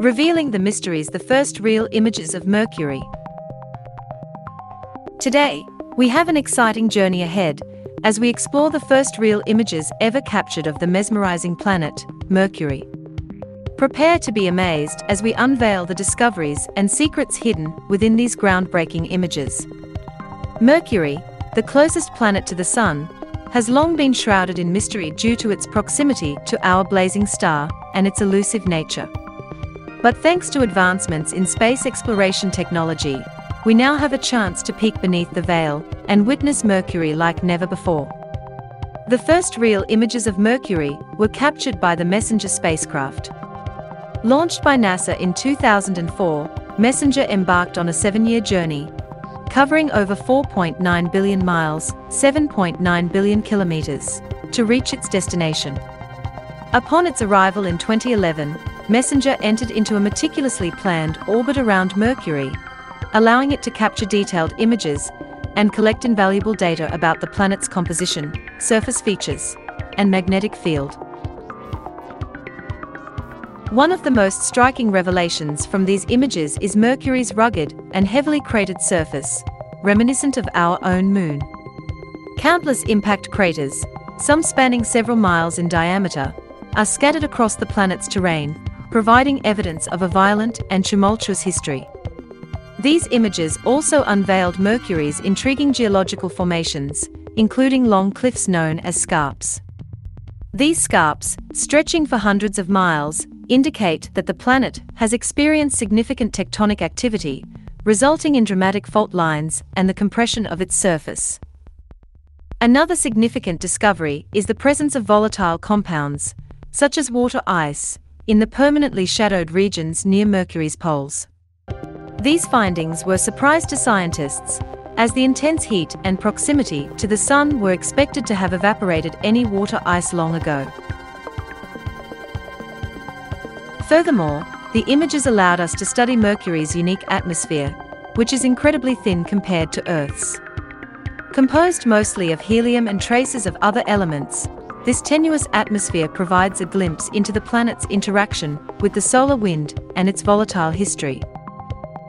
revealing the mysteries the first real images of Mercury. Today, we have an exciting journey ahead as we explore the first real images ever captured of the mesmerizing planet, Mercury. Prepare to be amazed as we unveil the discoveries and secrets hidden within these groundbreaking images. Mercury, the closest planet to the Sun, has long been shrouded in mystery due to its proximity to our blazing star and its elusive nature. But thanks to advancements in space exploration technology, we now have a chance to peek beneath the veil and witness Mercury like never before. The first real images of Mercury were captured by the Messenger spacecraft. Launched by NASA in 2004, Messenger embarked on a seven-year journey covering over 4.9 billion miles, 7.9 billion kilometers, to reach its destination. Upon its arrival in 2011, Messenger entered into a meticulously planned orbit around Mercury, allowing it to capture detailed images and collect invaluable data about the planet's composition, surface features, and magnetic field. One of the most striking revelations from these images is Mercury's rugged and heavily cratered surface, reminiscent of our own moon. Countless impact craters, some spanning several miles in diameter, are scattered across the planet's terrain, providing evidence of a violent and tumultuous history. These images also unveiled Mercury's intriguing geological formations, including long cliffs known as scarps. These scarps, stretching for hundreds of miles, indicate that the planet has experienced significant tectonic activity, resulting in dramatic fault lines and the compression of its surface. Another significant discovery is the presence of volatile compounds, such as water ice, in the permanently shadowed regions near Mercury's poles. These findings were surprise to scientists, as the intense heat and proximity to the Sun were expected to have evaporated any water ice long ago. Furthermore, the images allowed us to study Mercury's unique atmosphere, which is incredibly thin compared to Earth's. Composed mostly of helium and traces of other elements, this tenuous atmosphere provides a glimpse into the planet's interaction with the solar wind and its volatile history.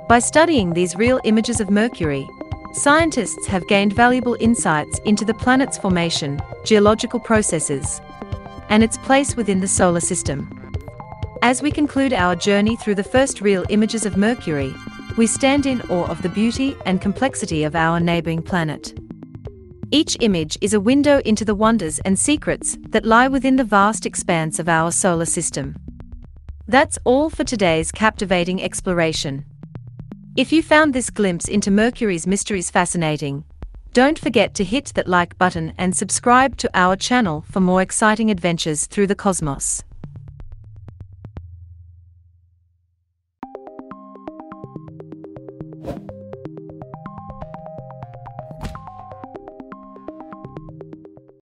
By studying these real images of Mercury, scientists have gained valuable insights into the planet's formation, geological processes, and its place within the solar system. As we conclude our journey through the first real images of Mercury, we stand in awe of the beauty and complexity of our neighboring planet. Each image is a window into the wonders and secrets that lie within the vast expanse of our solar system. That's all for today's captivating exploration. If you found this glimpse into Mercury's mysteries fascinating, don't forget to hit that like button and subscribe to our channel for more exciting adventures through the cosmos. you